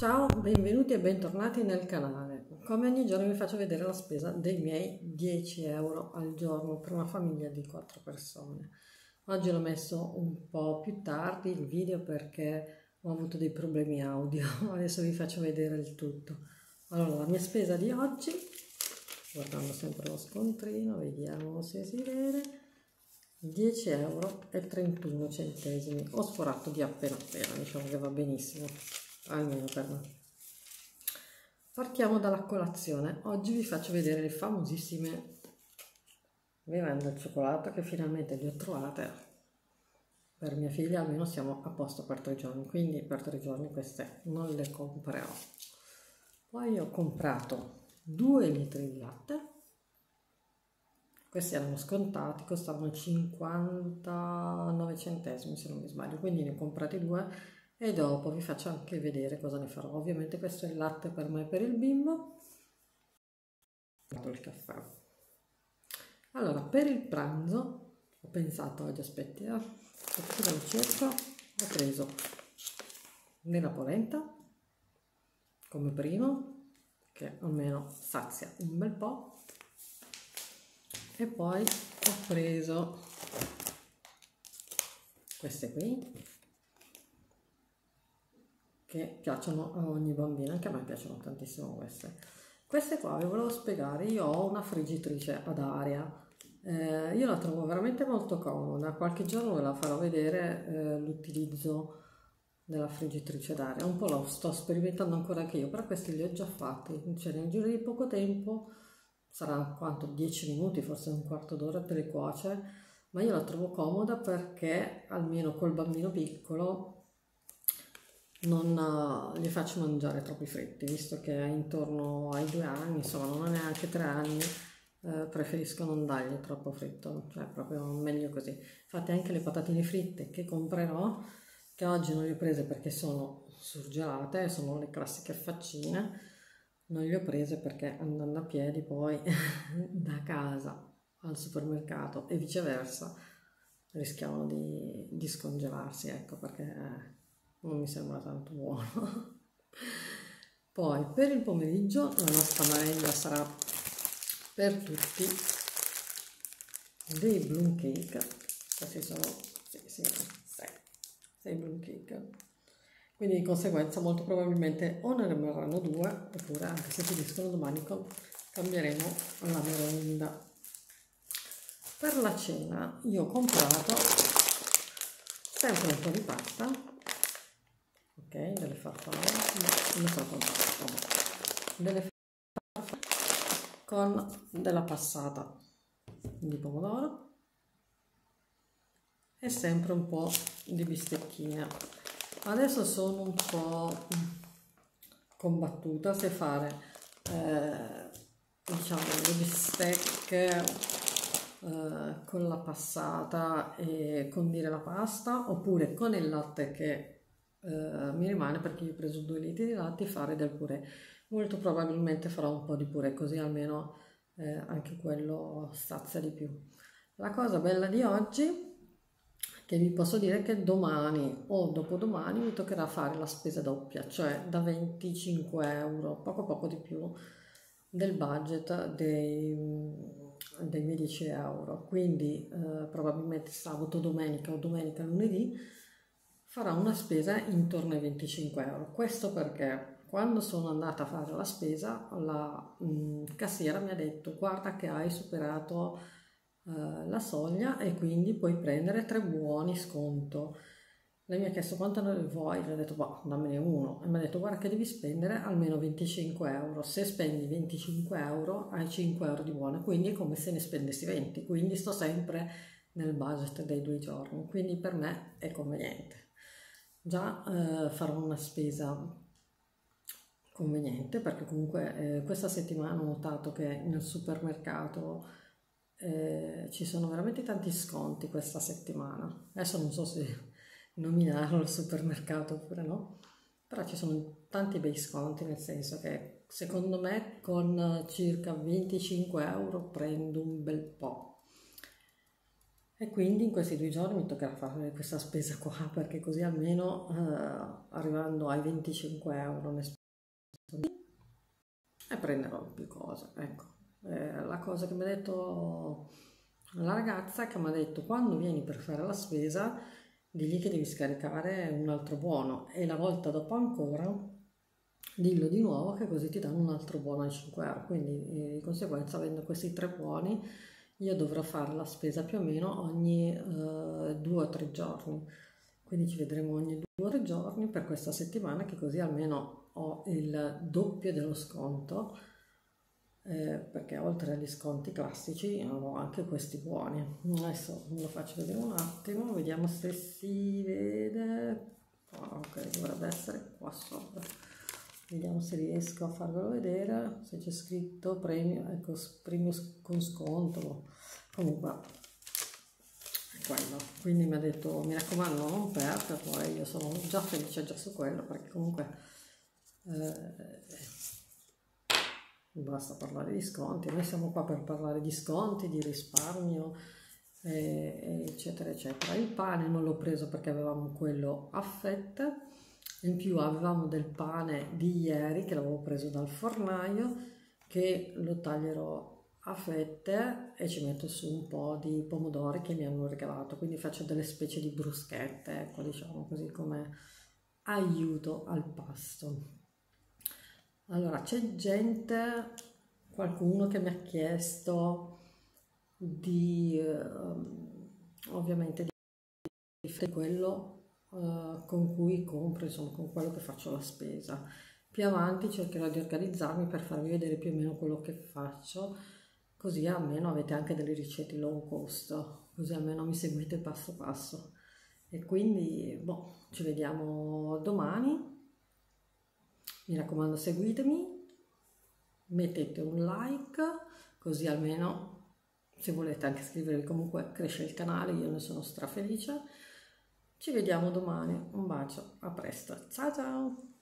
Ciao, benvenuti e bentornati nel canale. Come ogni giorno vi faccio vedere la spesa dei miei 10 euro al giorno per una famiglia di 4 persone. Oggi l'ho messo un po' più tardi il video perché ho avuto dei problemi audio. Adesso vi faccio vedere il tutto. Allora, la mia spesa di oggi, guardando sempre lo scontrino, vediamo se si vede, 10 euro 31 centesimi. Ho sforato di appena appena, diciamo che va benissimo almeno per me. Partiamo dalla colazione. Oggi vi faccio vedere le famosissime bevande al cioccolato che finalmente le ho trovate per mia figlia, almeno siamo a posto per tre giorni, quindi per tre giorni queste non le comprerò. Poi ho comprato 2 litri di latte, questi erano scontati, costavano 59 centesimi se non mi sbaglio, quindi ne ho comprati due e dopo vi faccio anche vedere cosa ne farò. Ovviamente questo è il latte per me e per il bimbo. Il caffè. Allora, per il pranzo ho pensato oggi, aspetti, eh, lo cerco, ho preso nella polenta come primo, che almeno sazia un bel po', e poi ho preso queste qui che piacciono a ogni bambino, anche a me piacciono tantissimo queste. Queste qua vi volevo spiegare, io ho una friggitrice ad aria, eh, io la trovo veramente molto comoda, qualche giorno ve la farò vedere eh, l'utilizzo della friggitrice d'aria, un po' lo sto sperimentando ancora anche io, però questi li ho già fatti, cioè nel giro di poco tempo, sarà quanto 10 minuti, forse un quarto d'ora te le cuoce, ma io la trovo comoda perché almeno col bambino piccolo non gli faccio mangiare troppi fritti, visto che è intorno ai due anni, insomma non ha neanche tre anni, eh, preferisco non dargli troppo fritto, cioè proprio meglio così. Infatti anche le patatine fritte che comprerò, che oggi non le ho prese perché sono surgelate, sono le classiche faccine, non le ho prese perché andando a piedi poi da casa al supermercato e viceversa rischiamo di, di scongelarsi, ecco perché non mi sembra tanto buono. Poi per il pomeriggio la nostra merenda sarà per tutti dei bloom cake, questi sono sì, sì, sei, sei bloom cake, quindi di conseguenza molto probabilmente o ne rimarranno due oppure anche se finiscono domani cambieremo la merenda. Per la cena io ho comprato sempre un po' di pasta ok delle farfalle. No, non so comprare delle farfalle con della passata di pomodoro. E sempre un po' di bistecchina. Adesso sono un po' combattuta se fare eh, diciamo le bistecche eh, con la passata e condire la pasta oppure con il latte che eh, mi rimane perché io ho preso due litri di latte fare del purè. Molto probabilmente farò un po' di purè così almeno eh, anche quello stazia di più. La cosa bella di oggi che vi posso dire che domani o dopodomani mi toccherà fare la spesa doppia cioè da 25 euro poco poco di più del budget dei, dei miei 10 euro. Quindi eh, probabilmente sabato domenica o domenica lunedì farà una spesa intorno ai 25 euro. Questo perché quando sono andata a fare la spesa la mh, mm, cassiera mi ha detto guarda che hai superato uh, la soglia e quindi puoi prendere tre buoni sconto. Lei mi ha chiesto quanto ne vuoi, le ho detto boh, dammene uno. E mi ha detto guarda che devi spendere almeno 25 euro, se spendi 25 euro hai 5 euro di buone, quindi è come se ne spendessi 20, quindi sto sempre nel budget dei due giorni, quindi per me è conveniente già eh, farò una spesa conveniente perché comunque eh, questa settimana ho notato che nel supermercato eh, ci sono veramente tanti sconti questa settimana. Adesso non so se nominarlo il supermercato oppure no però ci sono tanti bei sconti nel senso che secondo me con circa 25 euro prendo un bel po' E quindi in questi due giorni mi toccherà fare questa spesa qua perché così almeno eh, arrivando ai 25 euro ne spendo e prenderò più cose. Ecco, eh, la cosa che mi ha detto la ragazza che mi ha detto quando vieni per fare la spesa digli che devi scaricare un altro buono e la volta dopo ancora dillo di nuovo che così ti danno un altro buono a 5 euro. Quindi eh, di conseguenza avendo questi tre buoni io dovrò fare la spesa più o meno ogni uh, due o tre giorni. Quindi ci vedremo ogni due o tre giorni per questa settimana che così almeno ho il doppio dello sconto eh, perché oltre agli sconti classici ho anche questi buoni. Adesso ve lo faccio vedere un attimo, vediamo se si vede. Ok, dovrebbe essere qua sopra. Vediamo se riesco a farvelo vedere, se c'è scritto premio, ecco, premio con sconto. Comunque, è quello. Quindi mi ha detto, mi raccomando, non perda, poi io sono già felice già su quello, perché comunque eh, basta parlare di sconti. Noi siamo qua per parlare di sconti, di risparmio, eh, eccetera, eccetera. Il pane non l'ho preso perché avevamo quello a fette in più avevamo del pane di ieri che l'avevo preso dal fornaio che lo taglierò a fette e ci metto su un po' di pomodori che mi hanno regalato, quindi faccio delle specie di bruschette, ecco diciamo così come aiuto al pasto. Allora c'è gente, qualcuno che mi ha chiesto di eh, ovviamente di quello uh, con cui compro, insomma con quello che faccio la spesa. Più avanti cercherò di organizzarmi per farvi vedere più o meno quello che faccio, così almeno avete anche delle ricette low cost, così almeno mi seguite passo passo. E quindi, boh, ci vediamo domani. Mi raccomando, seguitemi, mettete un like, così almeno se volete anche iscrivervi comunque cresce il canale, io ne sono strafelice. Ci vediamo domani, un bacio, a presto, ciao ciao!